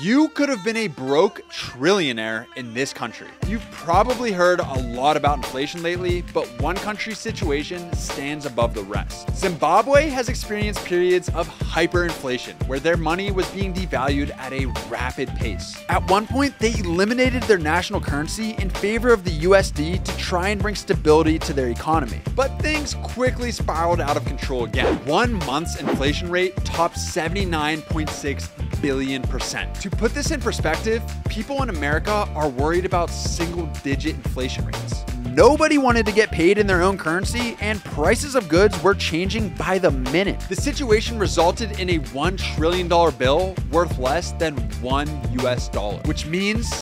You could have been a broke trillionaire in this country. You've probably heard a lot about inflation lately, but one country's situation stands above the rest. Zimbabwe has experienced periods of hyperinflation, where their money was being devalued at a rapid pace. At one point, they eliminated their national currency in favor of the USD to try and bring stability to their economy. But things quickly spiraled out of control again. One month's inflation rate topped 79.6 billion percent. To put this in perspective, people in America are worried about single digit inflation rates. Nobody wanted to get paid in their own currency, and prices of goods were changing by the minute. The situation resulted in a $1 trillion bill worth less than one US dollar, which means